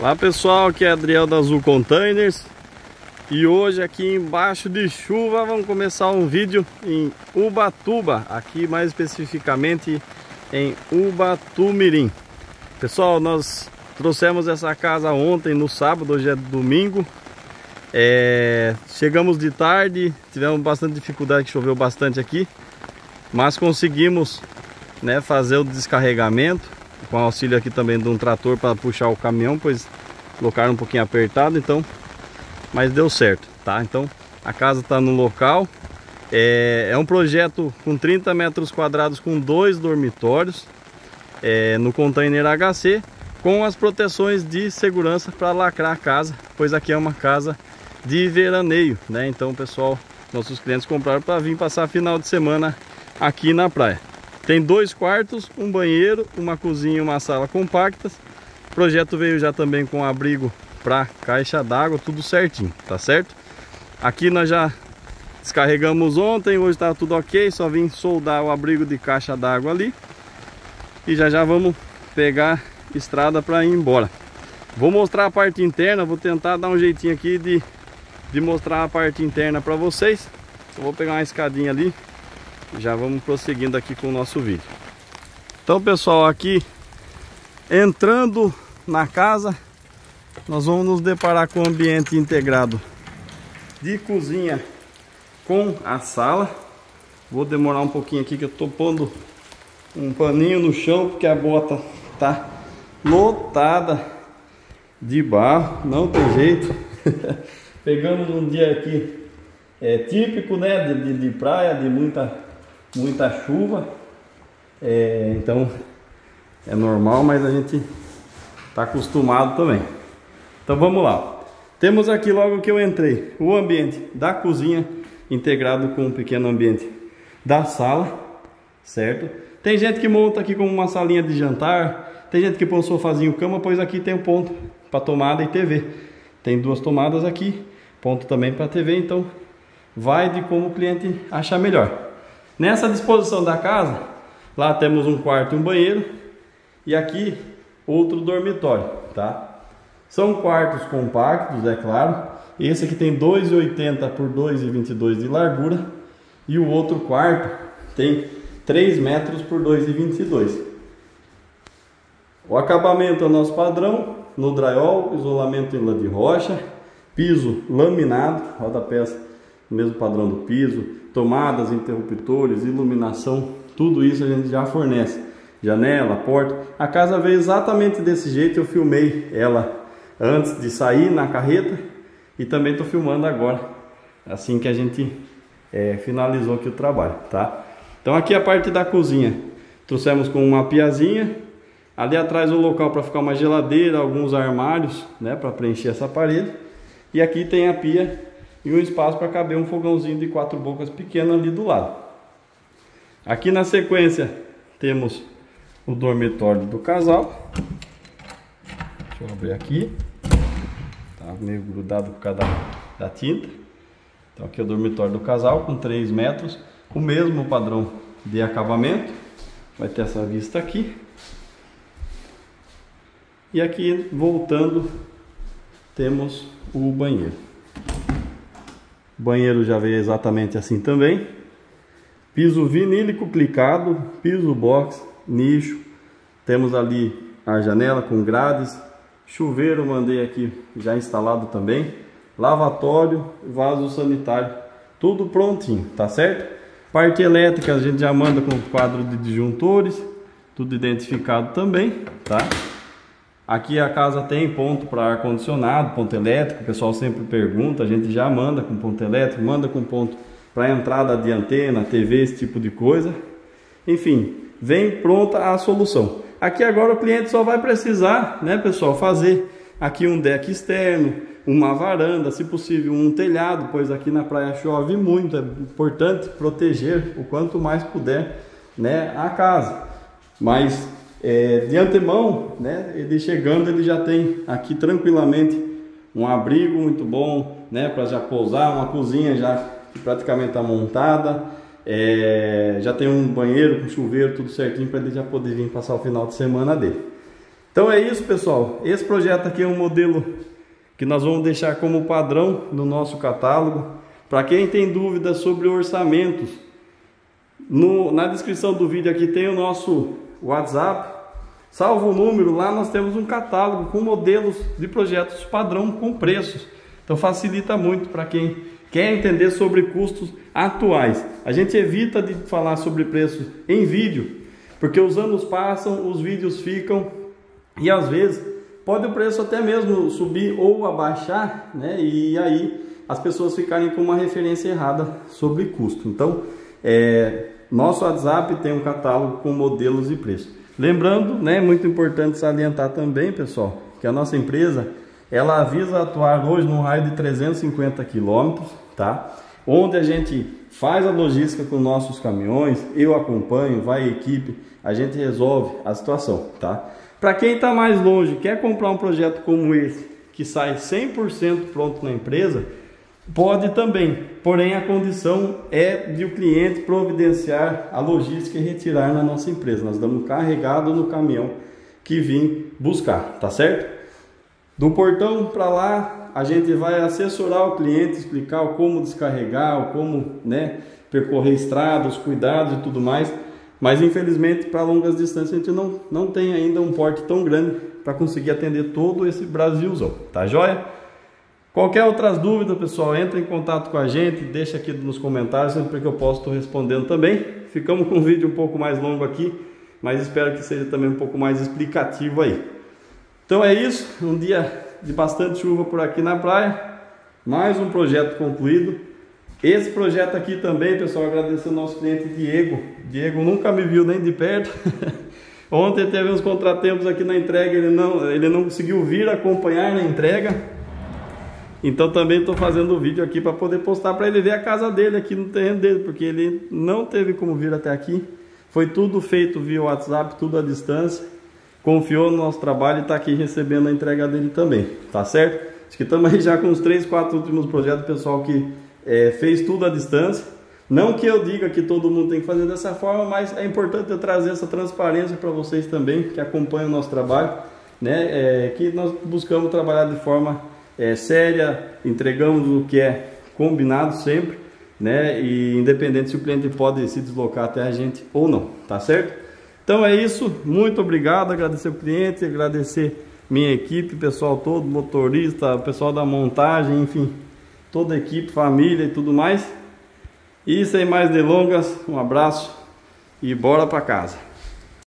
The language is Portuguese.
Olá pessoal, aqui é Adriel da Azul Containers. E hoje aqui embaixo de chuva vamos começar um vídeo em Ubatuba Aqui mais especificamente em Ubatumirim. Pessoal, nós trouxemos essa casa ontem no sábado, hoje é domingo. É, Chegamos de tarde, tivemos bastante dificuldade choveu bastante aqui Mas conseguimos né, fazer o descarregamento com auxílio aqui também de um trator para puxar o caminhão, pois local um pouquinho apertado, então, mas deu certo, tá? Então, a casa está no local, é, é, um projeto com 30 metros quadrados com dois dormitórios, é, no container HC, com as proteções de segurança para lacrar a casa, pois aqui é uma casa de veraneio, né? Então, pessoal, nossos clientes compraram para vir passar final de semana aqui na praia. Tem dois quartos, um banheiro, uma cozinha e uma sala compactas. O projeto veio já também com abrigo para caixa d'água, tudo certinho, tá certo? Aqui nós já descarregamos ontem, hoje está tudo ok, só vim soldar o abrigo de caixa d'água ali. E já já vamos pegar estrada para ir embora. Vou mostrar a parte interna, vou tentar dar um jeitinho aqui de, de mostrar a parte interna para vocês. Eu vou pegar uma escadinha ali já vamos prosseguindo aqui com o nosso vídeo. Então pessoal, aqui entrando na casa, nós vamos nos deparar com o ambiente integrado de cozinha com a sala. Vou demorar um pouquinho aqui que eu tô pondo um paninho no chão porque a bota tá lotada de barro, não tem jeito. Pegamos um dia aqui é típico, né, de, de, de praia, de muita muita chuva, é, então é normal, mas a gente está acostumado também. Então vamos lá. Temos aqui logo que eu entrei o ambiente da cozinha integrado com um pequeno ambiente da sala, certo? Tem gente que monta aqui como uma salinha de jantar, tem gente que põe um sofazinho cama, pois aqui tem um ponto para tomada e TV. Tem duas tomadas aqui, ponto também para TV, então vai de como o cliente achar melhor. Nessa disposição da casa, lá temos um quarto e um banheiro e aqui outro dormitório, tá? São quartos compactos, é claro. Esse aqui tem 2,80 por 2,22 de largura e o outro quarto tem 3 metros por 2,22. O acabamento é nosso padrão, no drywall, isolamento em lã de rocha, piso laminado, mesmo padrão do piso, tomadas, interruptores, iluminação, tudo isso a gente já fornece. Janela, porta. A casa veio exatamente desse jeito, eu filmei ela antes de sair na carreta e também estou filmando agora, assim que a gente é, finalizou aqui o trabalho, tá? Então aqui a parte da cozinha, trouxemos com uma piazinha, ali atrás o local para ficar uma geladeira, alguns armários, né, para preencher essa parede, e aqui tem a pia e um espaço para caber um fogãozinho de quatro bocas pequeno ali do lado. Aqui na sequência temos o dormitório do casal. Deixa eu abrir aqui. Tá meio grudado por causa da, da tinta. Então aqui é o dormitório do casal com 3 metros. O mesmo padrão de acabamento. Vai ter essa vista aqui. E aqui voltando temos o banheiro. Banheiro já veio exatamente assim também. Piso vinílico clicado, piso box, nicho. Temos ali a janela com grades. Chuveiro mandei aqui já instalado também. Lavatório, vaso sanitário. Tudo prontinho, tá certo? Parte elétrica a gente já manda com quadro de disjuntores. Tudo identificado também, tá? Aqui a casa tem ponto para ar-condicionado, ponto elétrico, o pessoal sempre pergunta, a gente já manda com ponto elétrico, manda com ponto para entrada de antena, TV, esse tipo de coisa. Enfim, vem pronta a solução. Aqui agora o cliente só vai precisar, né pessoal, fazer aqui um deck externo, uma varanda, se possível um telhado, pois aqui na praia chove muito, é importante proteger o quanto mais puder né, a casa. Mas é, de antemão, né, ele chegando, ele já tem aqui tranquilamente um abrigo muito bom, né, para já pousar, uma cozinha já praticamente está montada, é, já tem um banheiro com chuveiro, tudo certinho para ele já poder vir passar o final de semana dele. Então é isso, pessoal. Esse projeto aqui é um modelo que nós vamos deixar como padrão no nosso catálogo. Para quem tem dúvidas sobre orçamentos, no, na descrição do vídeo aqui tem o nosso WhatsApp. Salvo o número, lá nós temos um catálogo com modelos de projetos padrão com preços. Então facilita muito para quem quer entender sobre custos atuais. A gente evita de falar sobre preços em vídeo, porque os anos passam, os vídeos ficam e às vezes pode o preço até mesmo subir ou abaixar, né? E aí as pessoas ficarem com uma referência errada sobre custo. Então, é, nosso WhatsApp tem um catálogo com modelos e preços. Lembrando, né, muito importante salientar também, pessoal, que a nossa empresa ela avisa atuar hoje num raio de 350 quilômetros, tá? Onde a gente faz a logística com nossos caminhões, eu acompanho, vai a equipe, a gente resolve a situação, tá? Para quem está mais longe, quer comprar um projeto como esse, que sai 100% pronto na empresa, pode também, porém a condição é de o cliente providenciar a logística e retirar na nossa empresa. Nós damos carregado no caminhão que vim buscar, tá certo? Do portão para lá, a gente vai assessorar o cliente, explicar como descarregar, como né, percorrer estradas, cuidados e tudo mais. Mas infelizmente para longas distâncias a gente não, não tem ainda um porte tão grande para conseguir atender todo esse Brasilzão, tá joia? Qualquer outras dúvidas, pessoal, entre em contato com a gente, deixa aqui nos comentários, sempre que eu posso estou respondendo também. Ficamos com um vídeo um pouco mais longo aqui, mas espero que seja também um pouco mais explicativo aí. Então é isso, um dia de bastante chuva por aqui na praia, mais um projeto concluído. Esse projeto aqui também, pessoal, agradecer ao nosso cliente Diego. Diego nunca me viu nem de perto. Ontem teve uns contratempos aqui na entrega, ele não, ele não conseguiu vir acompanhar na entrega. Então também estou fazendo o vídeo aqui para poder postar para ele ver a casa dele aqui no terreno dele, porque ele não teve como vir até aqui. Foi tudo feito via WhatsApp, tudo à distância. Confiou no nosso trabalho e está aqui recebendo a entrega dele também, tá certo? Acho que estamos aí já com os três, quatro últimos projetos, pessoal que é, fez tudo à distância. Não que eu diga que todo mundo tem que fazer dessa forma, mas é importante eu trazer essa transparência para vocês também, que acompanham o nosso trabalho, né? É, que nós buscamos trabalhar de forma é, séria, entregamos o que é combinado sempre, né? E independente se o cliente pode se deslocar até a gente ou não, tá certo? Então é isso, muito obrigado, agradecer o cliente, agradecer minha equipe, pessoal todo, motorista, pessoal da montagem, enfim, toda a equipe, família e tudo mais. E sem mais delongas, um abraço e bora para casa.